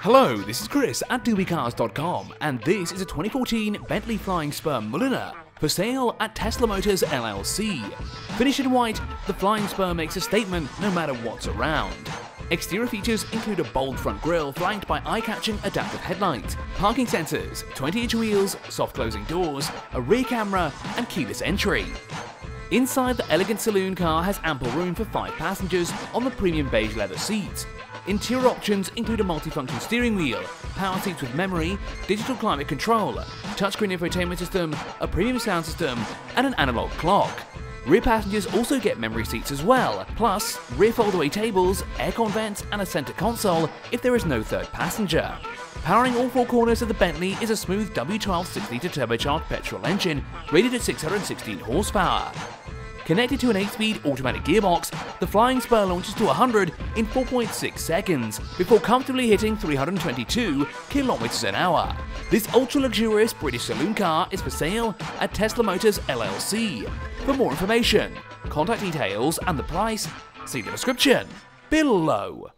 Hello, this is Chris at DubiCars.com, and this is a 2014 Bentley Flying Spur Mulliner for sale at Tesla Motors LLC. Finished in white, the Flying Spur makes a statement no matter what's around. Exterior features include a bold front grille flanked by eye-catching adaptive headlights, parking sensors, 20-inch wheels, soft closing doors, a rear camera, and keyless entry. Inside, the elegant saloon car has ample room for five passengers on the premium beige leather seats. Interior options include a multifunction steering wheel, power seats with memory, digital climate control, touchscreen infotainment system, a premium sound system, and an analog clock. Rear passengers also get memory seats as well, plus rear foldaway tables, aircon vents, and a center console if there is no third passenger. Powering all four corners of the Bentley is a smooth W12 6-litre turbocharged petrol engine rated at 616 horsepower. Connected to an 8-speed automatic gearbox, the Flying Spur launches to 100 in 4.6 seconds, before comfortably hitting 322 kilometers an hour. This ultra-luxurious British saloon car is for sale at Tesla Motors LLC. For more information, contact details and the price, see the description below.